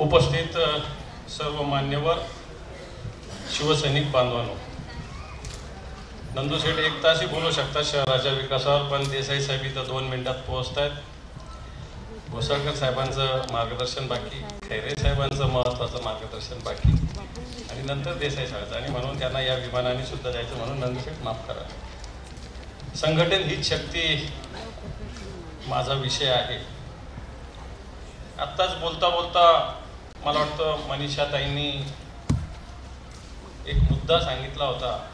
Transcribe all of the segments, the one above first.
उपस्थित सर्व मान्यवर शिवसैनिक बांधवांनो. नंदू शेठ एक तासही बोलू शकतात शहराच्या विकासावर पण देसाई साहेब इथं दोन मिनिटात पोहोचत आहेत घोसाळकर साहेबांचं मार्गदर्शन बाकी खैरे साहेबांचं महत्त्वाचं मार्गदर्शन बाकी. आणि नंतर देसाई साहेबांचं आणि म्हणून त्यांना या विमानाने सुद्धा जायचं म्हणून नंदू शेठ माफ करा. संघटन हीच शक्ती माझा विषय आहे. आत्ताच बोलता बोलता मला वाटतं मनीषाताईंनी एक मुद्दा सांगितला होता.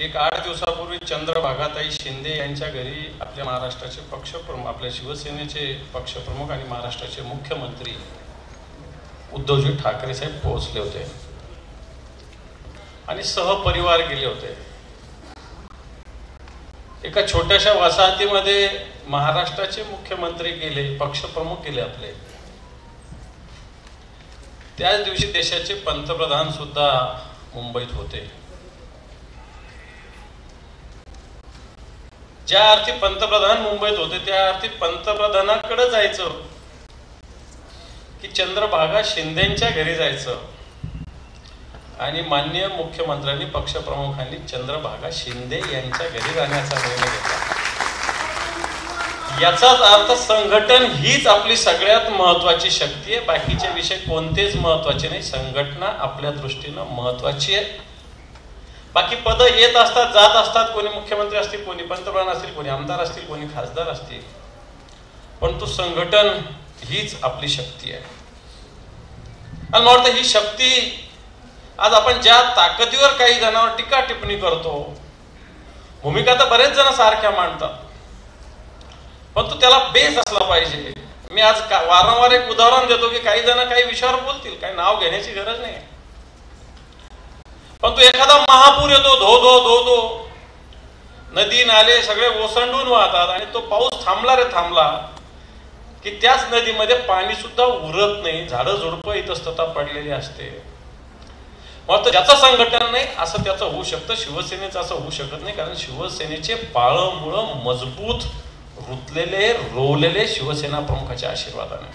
एक आठ दिवसापूर्वी चंद्रभागाताई शिंदे यांच्या घरी आपल्या महाराष्ट्राचे पक्षप्रमुख आपल्या शिवसेनेचे पक्षप्रमुख आणि महाराष्ट्राचे मुख्यमंत्री उद्धवजी ठाकरे साहेब पोहोचले होते. आणि सहपरिवार गेले होते. एका छोट्याशा वसाहतीमध्ये महाराष्ट्राचे मुख्यमंत्री गेले पक्षप्रमुख गेले आपले. त्याच दिवशी देशाचे पंतप्रधान सुद्धा मुंबईत होते. ज्या अर्थी पंतप्रधान मुंबईत होते त्या अर्थी पंतप्रधानाकडे जायचं. की चंद्रभागा शिंदेच्या घरी जायचं. आणि माननीय मुख्यमंत्र्यांनी पक्षप्रमुखांनी चंद्रभागा शिंदे यांच्या घरी जाण्याचा निर्णय घेतला. याचाच अर्थ संघटन हीच आपली सगळ्यात महत्वाची शक्ती आहे. बाकीचे विषय कोणतेच महत्त्वाचे नाही. संघटना आपल्या दृष्टीनं महत्वाची आहे. बाकी पद येत असतात जात असतात. कोणी मुख्यमंत्री असतील कोणी पंतप्रधान असतील कोणी आमदार असतील कोणी खासदार असतील. परंतु संघटन हीच आपली शक्ती आहे. आणि मला वाटतं ही शक्ती आज आपण ज्या ताकदीवर काही जणांवर टीका टिप्पणी करतो भूमिका तर बरेच जण सारख्या मांडतात. परंतु त्याला बेस असला पाहिजे. मी आज का- वारंवार एक उदाहरण देतो की काही जण काही विषयावर बोलतील काही नाव घेण्याची गरज नाही. पण तो एखादा महापूर येतो धो धो धो धो. नदी नाले सगळे ओसंडून वाहतात आणि तो पाऊस थांबला रे थांबला की त्याच नदीमध्ये पाणी सुद्धा उरत नाही. झाडं झुडपं इतस्तता पडलेली असते. मग ज्याचं संघटन नाही असं त्याचं होऊ शकतं. शिवसेनेचं असं होऊ शकत नाही कारण शिवसेनेचे पाळमुळं मजबूत रुतलेले रोवलेले शिवसेना प्रमुखाच्या आशीर्वादाने.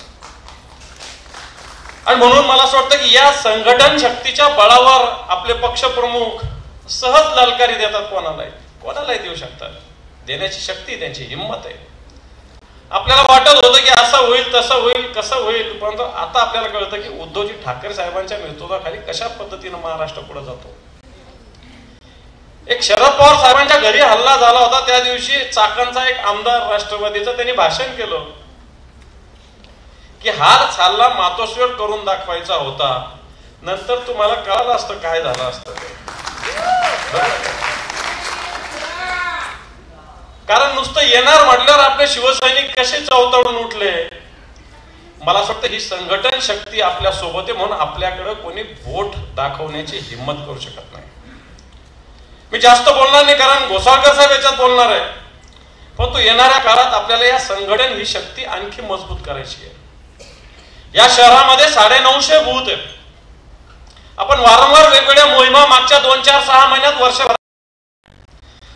आणि म्हणून मला असं वाटतं की या संघटन शक्तीच्या बळावर आपले पक्षप्रमुख सहज लालकारी देतात कोणालाही. कोणालाही देऊ शकतात. देण्याची शक्ती त्यांची हिंमत आहे. आपल्याला वाटत होतं की असं होईल तसं होईल कसं होईल परंतु आता आपल्याला कळतं की उद्धवजी ठाकरे साहेबांच्या नेतृत्वाखाली कशा पद्धतीनं महाराष्ट्र पुढे जातो. एक शरद पवार साहेबांच्या घरी हल्ला झाला होता त्या दिवशी चाकणचा एक आमदार राष्ट्रवादीचं त्यांनी भाषण केलं. की हार हल्ला मातोश्वर करून दाखवायचा होता. नंतर तुम्हाला कळालं असतं काय झालं असतं ते. कारण नुसतं येणार म्हटल्यावर आपले शिवसैनिक कसे चवतळून उठले? मला असं वाटतं ही संघटन शक्ती आपल्यासोबत आहे म्हणून आपल्याकडे कोणी बोट दाखवण्याची हिंमत करू शकत नाही. मी जास्त बोलणार नाही कारण घोसाळकर साहेब याच्यात बोलणार आहे. परंतु येणाऱ्या काळात आपल्याला या संघटन ही शक्ती आणखी मजबूत करायची आहे. या शहरामध्ये साडे नऊशे बूथ आहेत. आपण वारंवार वेगवेगळ्या मोहिमा मागच्या दोन चार सहा महिन्यात वर्षभर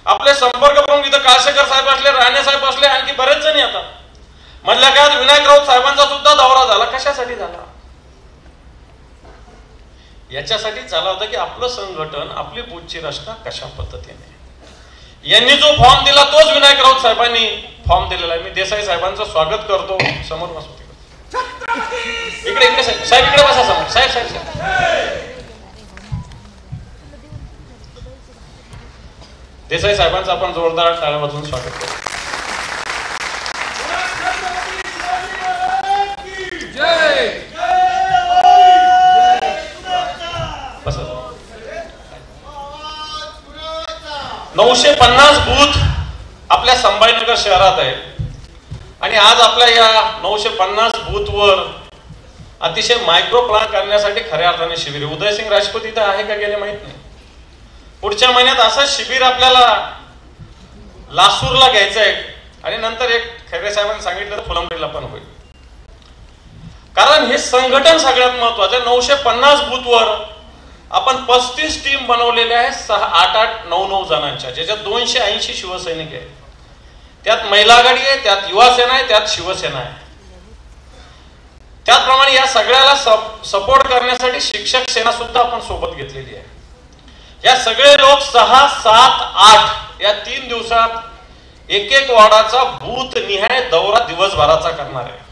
आपले संपर्क प्रमुख इथं काळशेकर साहेब असले राणे साहेब असले आणखी बरेच जणी आता मधल्या काळात विनायक राऊत साहेबांचा सुद्धा दौरा झाला. कशासाठी झाला? याच्यासाठी झाला होता की आपलं संघटन आपली बूथची रचना कशा पद्धतीने? यांनी जो फॉर्म दिला तोच विनायक राऊत साहेबांनी फॉर्म दिलेला आहे. मी देसाई साहेबांचं स्वागत करतो. समोर बसू इकडे इकडे साहेब. साहेब इकडे बसा समोर. साहेब साहेब साहेब. देसाई साहेबांचं आपण जोरदार टाळ्या वाजवून स्वागत करतो. नऊशे बूथ आपल्या संभाजीनगर शहरात आहे. आणि आज आपल्या या नऊशे पन्नास बूथवर अतिशय मायक्रो प्लान करण्यासाठी खऱ्या अर्थाने शिबिर उदयसिंग राजपूत इथं आहे का गेले माहीत नाही. पुढच्या महिन्यात असं शिबिर आपल्याला लासूरला घ्यायचं आहे आणि नंतर एक खैरे साहेबांनी सांगितलं तर फुलंबरीला पण होईल. कारण हे संघटन सगळ्यात महत्वाचं नऊशे पन्नास बूथवर आपण पस्तीस टीम बनवलेल्या आहे सहा आठ आठ नऊ नऊ जणांच्या ज्याच्यात दोनशे ऐंशी शिवसैनिक आहेत. त्यात महिला आघाडी आहे त्यात युवा सेना आहे त्यात शिवसेना आहे. त्याचप्रमाणे या सगळ्याला सपोर्ट करण्यासाठी शिक्षक सेना सुद्धा आपण सोबत घेतलेली आहे. या सगळे लोक सहा सात आठ या तीन दिवसात एक एक वाडाचा भूत निहाय दौरा दिवसभराचा करणार आहे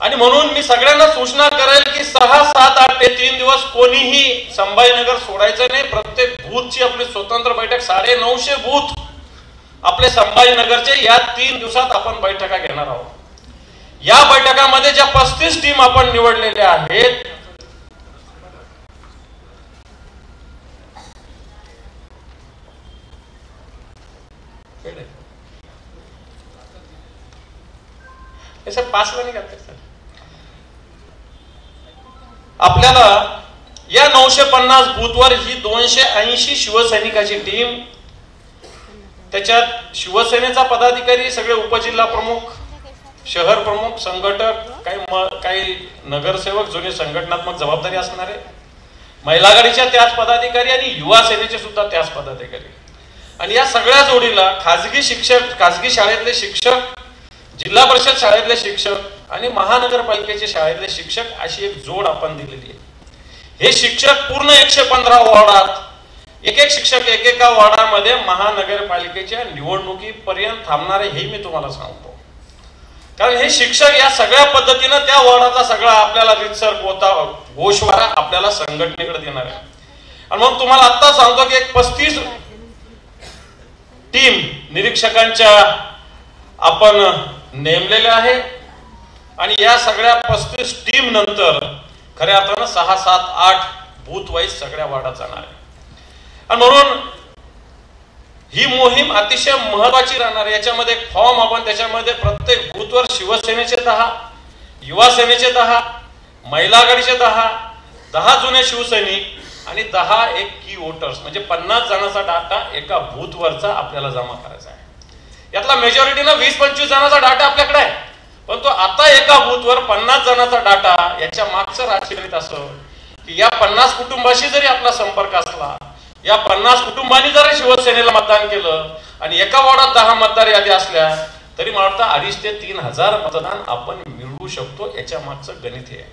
आणि म्हणून मी सगळ्यांना सूचना करेल की सहा सात आठ ते तीन दिवस कोणीही संभाजीनगर सोडायचं नाही. प्रत्येक बूथची आपली स्वतंत्र बैठक साडे नऊशे बूथ आपले संभाजीनगरचे. या तीन दिवसात आपण बैठका घेणार आहोत. या बैठकामध्ये ज्या पस्तीस टीम आपण निवडलेल्या आहेत पाचला नाही करते सर आपल्याला या नऊशे पन्नास बूथवर ही दोनशे ऐंशी शिवसैनिकाची टीम त्याच्यात शिवसेनेचा पदाधिकारी सगळे उपजिल्हा प्रमुख शहर प्रमुख संघटक काही काही नगरसेवक जुने संघटनात्मक जबाबदारी असणारे महिला आघाडीच्या त्याच पदाधिकारी आणि युवा सेनेचे सुद्धा त्याच पदाधिकारी. आणि या सगळ्या जोडीला खाजगी शिक्षक खाजगी शाळेतले शिक्षक जिल्हा परिषद शाळेतले शिक्षक आणि महानगरपालिकेचे शाळेतले शिक्षक अशी एक जोड आपण दिलेली आहे. हे शिक्षक पूर्ण एकशे पंधरा वॉर्डात एक एक शिक्षक एकेका वॉर्डामध्ये महानगरपालिकेच्या निवडणुकीपर्यंत थांबणारे हे मी तुम्हाला सांगतो. कारण हे शिक्षक या सगळ्या पद्धतीनं त्या वॉर्डाचा सगळा आपल्याला रितसर गोता गोशवारा आपल्याला संघटनेकडे देणार आहे. आणि मग तुम्हाला आता सांगतो की एक पस्तीस टीम निरीक्षकांच्या आपण नेमलेल्या आहे. आणि या सगळ्या पस्तीस टीम नंतर खऱ्या अर्थानं सहा सात आठ बूथ वाईज सगळ्या वाढत जाणार आहे आणि म्हणून ही मोहीम अतिशय महत्वाची राहणार याच्यामध्ये फॉर्म आपण त्याच्यामध्ये प्रत्येक बूथवर शिवसेनेचे दहा युवा सेनेचे दहा महिला आघाडीचे दहा दहा जुने शिवसैनिक आणि दहा एक की वोटर्स म्हणजे पन्नास जणांचा डाटा एका बूथवरचा आपल्याला जमा करायचा आहे. यातला मेजॉरिटीनं वीस पंचवीस जणांचा डाटा आपल्याकडे आहे. पण तो आता एका बूथवर पन्नास जणांचा डाटा याच्या मागचं राजकीय असं. की या पन्नास कुटुंबाशी जरी आपला संपर्क असला या पन्नास कुटुंबांनी जरी शिवसेनेला मतदान केलं आणि एका वॉर्डात दहा मतदार यादी असल्या तरी मला वाटतं अडीच ते तीन हजार मतदान आपण मिळवू शकतो याच्या मागचं गणित हे.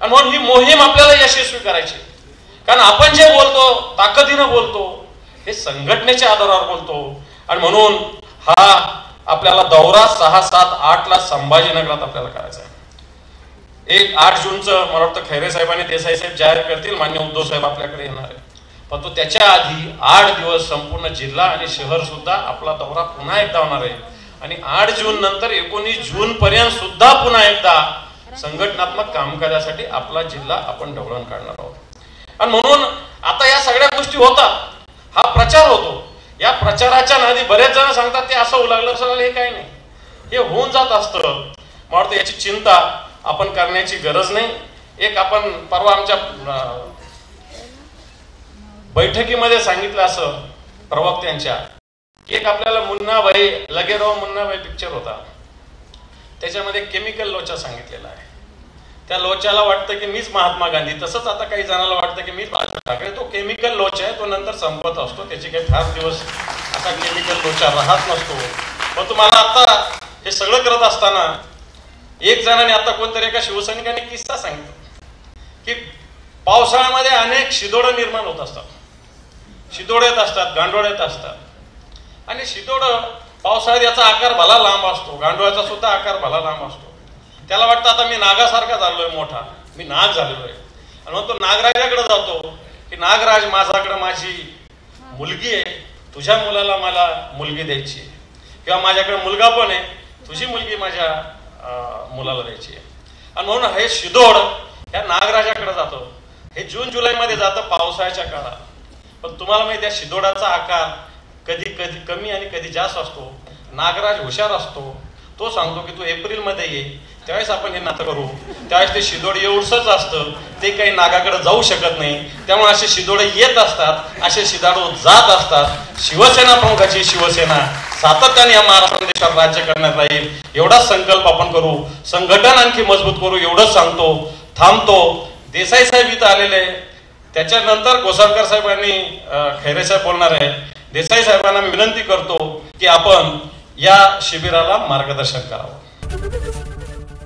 आणि म्हणून ही मोहीम आपल्याला यशस्वी करायची. कारण आपण जे बोलतो ताकदीनं बोलतो हे संघटनेच्या आधारावर बोलतो. आणि म्हणून हा आपल्याला दौरा सहा सात आठ ला संभाजीनगरात आपल्याला करायचा आहे. एक आठ जूनचं मला वाटतं खैरे साहेबांनी देसाई साहेब जाहीर करतील मान्य उद्धव साहेब आपल्याकडे येणार आहे परंतु त्याच्या आधी आठ दिवस संपूर्ण जिल्हा आणि शहर सुद्धा आपला दौरा पुन्हा एकदा होणार आहे. आणि आठ जून नंतर एकोणीस जून पर्यंत सुद्धा पुन्हा एकदा संघटनात्मक कामकाजासाठी आपला जिल्हा आपण ढवळण काढणार आहोत. आणि म्हणून आता या सगळ्या गोष्टी होतात. हा प्रचार होतो. या प्रचाराच्या नादी बरेच जण सांगतात ते असं उलागलं असं हे काही नाही. हे होऊन जात असतं. मला वाटतं याची चिंता आपण करण्याची गरज नाही. एक आपण परवा आमच्या बैठकीमध्ये सांगितलं असं प्रवक्त्यांच्या. एक आपल्याला मुन्नाबाई लगेराव मुन्नाबाई पिक्चर होता. त्याच्यामध्ये केमिकल लोचा सांगितलेला आहे. त्या लोच्याला वाटतं की मीच महात्मा गांधी. तसंच आता काही जणांना वाटतं की मीच बाळासाहेब ठाकरे. तो केमिकल लोच आहे तो नंतर संपत असतो. त्याचे काही फार दिवस असा केमिकल लोचा राहत नसतो. पण तुम्हाला आता हे सगळं करत असताना एक जणाने आता कोणतरी एका शिवसैनिकाने किस्सा सांगितला. की पावसाळ्यामध्ये अनेक शिदोड निर्माण होत असतात. शिदोड येत असतात गांडोळ येत असतात. आणि शिदोड पावसाळ्यात याचा आकार भला लांब असतो. गांडोळ्याचा सुद्धा आकार भला लांब असतो. त्याला वाटतं आता मी नागासारखा झालोय मोठा. मी नाग झालेलो आहे आणि मग तो नागराजाकडे जातो. की नागराज माझ्याकडे माझी मुलगी आहे. तुझ्या मुलाला मला मुलगी द्यायची किंवा माझ्याकडे मुलगा पण आहे. तुझी मुलगी माझ्या मुलाला द्यायची आहे. आणि म्हणून हे शिदोड या नागराजाकडे जातो. हे जून जुलैमध्ये जातं पावसाळ्याच्या काळात. पण तुम्हाला माहिती आहे शिदोडाचा आकार कधी कधी कमी आणि कधी जास्त असतो. नागराज हुशार असतो. तो सांगतो की तू एप्रिलमध्ये ये. त्यावेळेस आपण हे नातं करू. त्यावेळेस ते शिदोड एवढंच असतं. ते काही नागाकडे जाऊ शकत नाही. त्यामुळे असे शिदोडे येत असतात. असे शिदाडो जात असतात. शिवसेना प्रमुखाची शिवसेना सातत्याने या महाराष्ट्र देशात राज्य करण्यात राहील. एवढाच संकल्प आपण करू. संघटन आणखी मजबूत करू एवढंच सांगतो. थांबतो. देसाई साहेब इथं आलेले. त्याच्यानंतर गोसाळकर साहेबांनी खैरे साहेब बोलणार आहे देसाई साहेबांना मी विनंती करतो की आपण या शिबिराला मार्गदर्शन करावं.